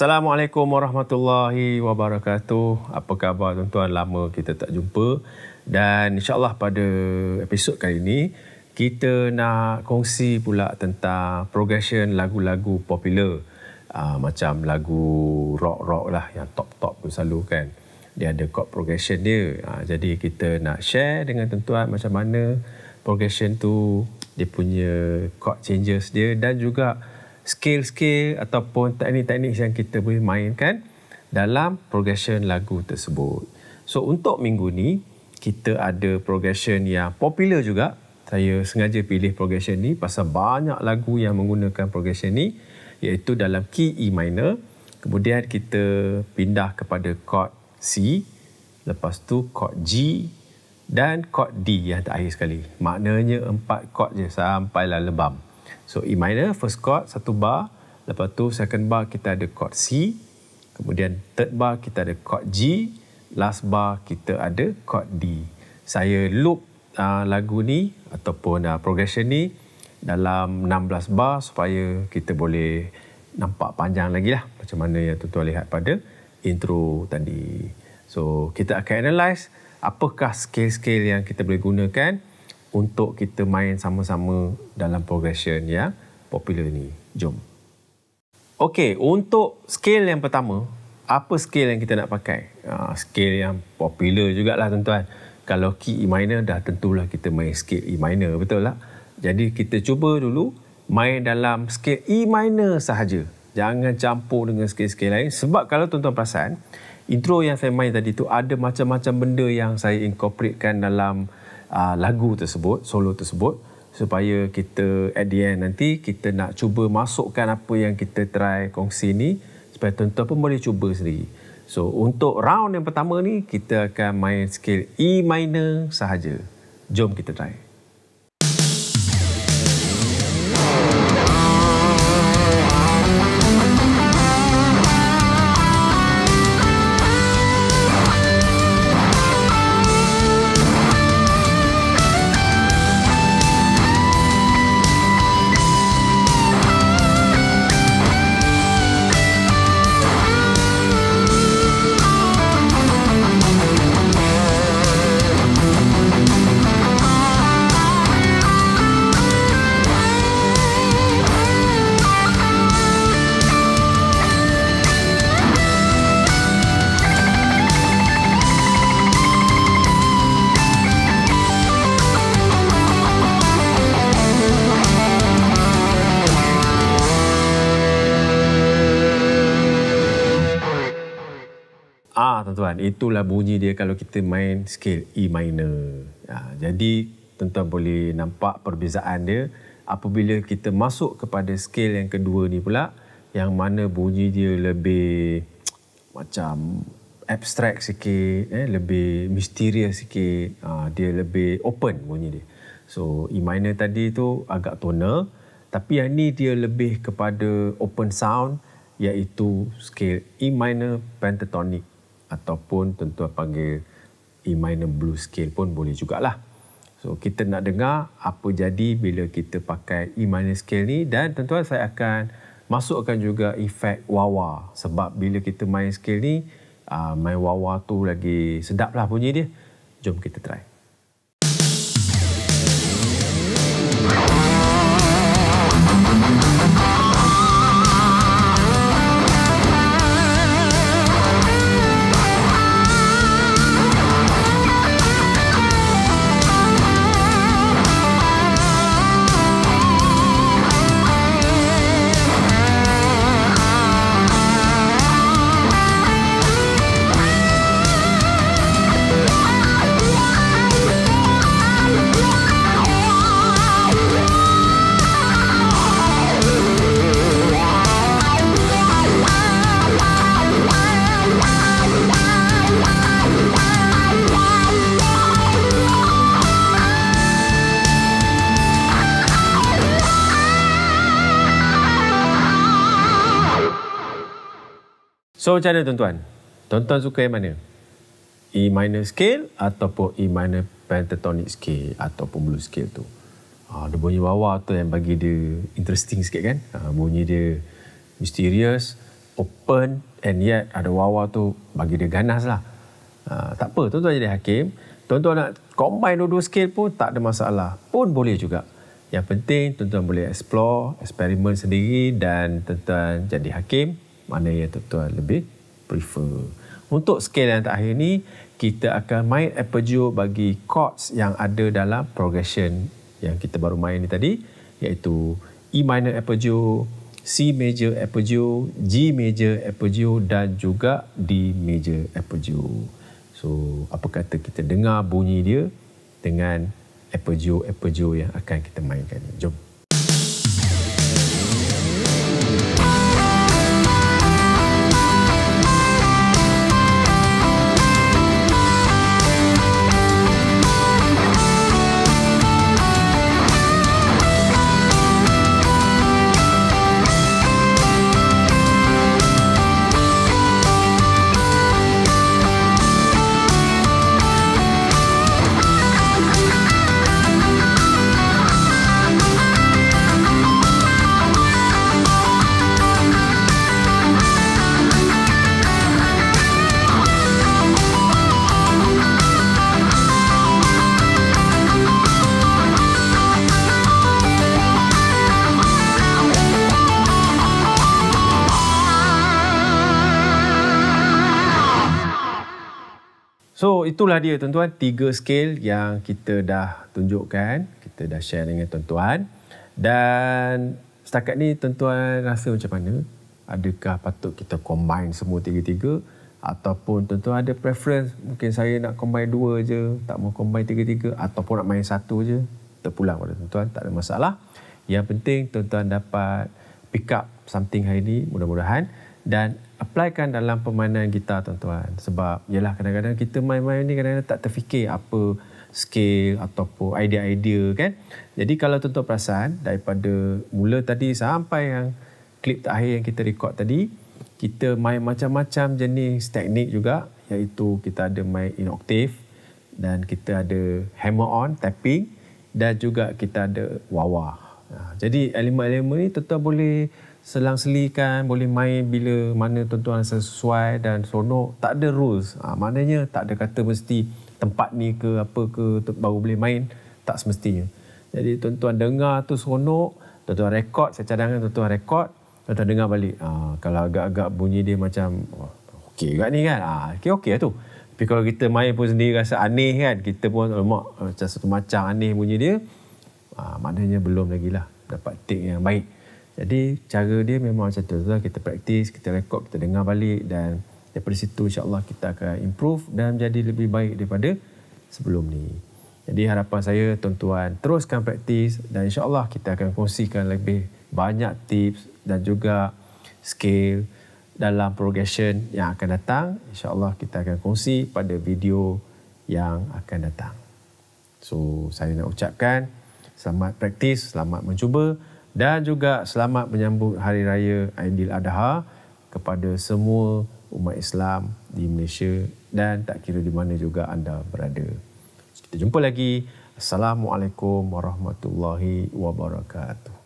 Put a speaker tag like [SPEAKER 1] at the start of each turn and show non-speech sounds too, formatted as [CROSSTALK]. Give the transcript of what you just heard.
[SPEAKER 1] Assalamualaikum warahmatullahi wabarakatuh. Apa khabar tuan-tuan? Lama kita tak jumpa. Dan insyaAllah pada episod kali ini, kita nak kongsi pula tentang progression lagu-lagu popular. Uh, macam lagu rock-rock lah yang top-top pun selalu kan. Dia ada chord progression dia. Uh, jadi kita nak share dengan tuan-tuan macam mana progression tu, dia punya chord changes dia dan juga skill-skill ataupun teknik-teknik yang kita boleh mainkan dalam progression lagu tersebut. So untuk minggu ni kita ada progression yang popular juga. Saya sengaja pilih progression ni pasal banyak lagu yang menggunakan progression ni iaitu dalam key E minor. Kemudian kita pindah kepada chord C, lepas tu chord G dan chord D yang terakhir sekali. Maknanya empat chord je sampailah lebam. So E minor, first chord, satu bar. Lepas tu second bar kita ada chord C. Kemudian third bar kita ada chord G. Last bar kita ada chord D. Saya loop uh, lagu ni ataupun uh, progression ni dalam 16 bar supaya kita boleh nampak panjang lagi lah macam mana yang tuan-tuan lihat pada intro tadi. So kita akan analyse apakah skill-skill yang kita boleh gunakan untuk kita main sama-sama dalam progression yang popular ni. Jom. Okey, untuk skill yang pertama, apa skill yang kita nak pakai? Uh, skill yang popular jugalah tuan-tuan. Kalau key E minor dah tentulah kita main skill E minor, betul tak? Jadi kita cuba dulu main dalam skill E minor sahaja. Jangan campur dengan skill-skill lain sebab kalau tuan-tuan perasan, intro yang saya main tadi tu ada macam-macam benda yang saya incorporatekan dalam uh, lagu tersebut, solo tersebut supaya kita at the end nanti kita nak cuba masukkan apa yang kita try kongsi ni supaya tuan-tuan pun boleh cuba sendiri. So untuk round yang pertama ni kita akan main scale E minor sahaja. Jom kita try. Tuan-tuan, itulah bunyi dia kalau kita main scale E minor. Ya, jadi, tuan-tuan boleh nampak perbezaan dia apabila kita masuk kepada scale yang kedua ni pula yang mana bunyi dia lebih [TSK] macam abstract sikit, eh, lebih misterius sikit. Ah, dia lebih open bunyi dia. So, E minor tadi tu agak tonal tapi yang ni dia lebih kepada open sound iaitu scale E minor pentatonic ataupun tentu panggil E minor blues scale pun boleh jugalah. So kita nak dengar apa jadi bila kita pakai E minor scale ni dan tentu saya akan masukkan juga efek wah-wah sebab bila kita main scale ni uh, main wah-wah tu lagi sedap lah bunyi dia. Jom kita try. So macam mana tuan-tuan? Tuan-tuan suka yang mana? E minor scale ataupun E minor pentatonic scale ataupun blues scale tu. Ha, ada bunyi bawah tu yang bagi dia interesting sikit kan. Ha, bunyi dia mysterious open and yet ada wawa tu bagi dia ganas lah. Uh, tak apa, tuan-tuan jadi hakim. Tuan-tuan nak combine dua-dua skill pun tak ada masalah. Pun boleh juga. Yang penting tuan-tuan boleh explore, eksperimen sendiri dan tuan-tuan jadi hakim mana yang tuan-tuan lebih prefer. Untuk skill yang terakhir ni, kita akan main arpeggio bagi chords yang ada dalam progression yang kita baru main ni tadi iaitu E minor arpeggio, C major arpeggio, G major arpeggio dan juga D major arpeggio. So, apa kata kita dengar bunyi dia dengan arpeggio-arpeggio yang akan kita mainkan. Jom. Itulah dia tuan-tuan tiga skill yang kita dah tunjukkan, kita dah share dengan tuan-tuan. Dan setakat ni tuan-tuan rasa macam mana? Adakah patut kita combine semua tiga-tiga ataupun tuan-tuan ada preference mungkin saya nak combine dua je, tak mau combine tiga-tiga ataupun nak main satu je, terpulang pada tuan-tuan, tak ada masalah. Yang penting tuan-tuan dapat pick up something hari ni mudah-mudahan dan applykan dalam permainan gitar tuan-tuan. Sebab yalah kadang-kadang kita main-main ni kadang-kadang tak terfikir apa skill ataupun idea-idea kan? Jadi kalau tuan-tuan perasan daripada mula tadi sampai yang klip terakhir yang kita record tadi kita main macam-macam jenis teknik juga. Iaitu kita ada main in octave dan kita ada hammer on tapping dan juga kita ada wah-wah. Ha, jadi elemen-elemen ni tuan-tuan boleh selang-selikan boleh main bila mana tuan-tuan sesuai dan seronok. Tak ada rules. Ha, maknanya tak ada kata mesti tempat ni ke apa ke baru boleh main. Tak semestinya. Jadi tuan-tuan dengar tu seronok tuan-tuan rekod saya cadangkan tuan-tuan rekod tuan-tuan dengar balik. Ha, kalau agak-agak bunyi dia macam oh, okey juga ni kan? Ha, okey okey lah tu. Tapi kalau kita main pun sendiri rasa aneh kan? Kita pun lemak macam satu macam aneh bunyi dia. Ha, maknanya belum lagi lah dapat take yang baik jadi cara dia memang macam tu lah. Kita praktis, kita rekod, kita dengar balik dan daripada situ insyaAllah kita akan improve dan menjadi lebih baik daripada sebelum ni. Jadi harapan saya tuan-tuan teruskan praktis dan insyaAllah kita akan kongsikan lebih banyak tips dan juga skill dalam progression yang akan datang. InsyaAllah kita akan kongsi pada video yang akan datang. So saya nak ucapkan selamat praktis, selamat mencuba dan juga selamat menyambut Hari Raya Adha kepada semua umat Islam di Malaysia dan tak kira di mana juga anda berada. Kita jumpa lagi. Assalamualaikum warahmatullahi wabarakatuh.